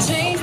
Change.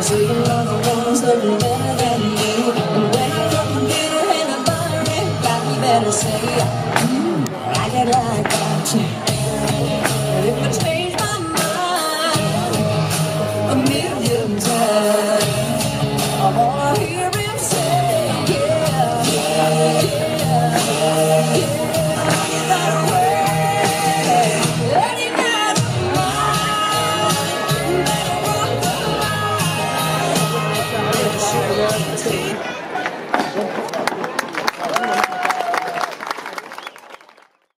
So you know the ones looking better than me And when and a better say mm, I get back to you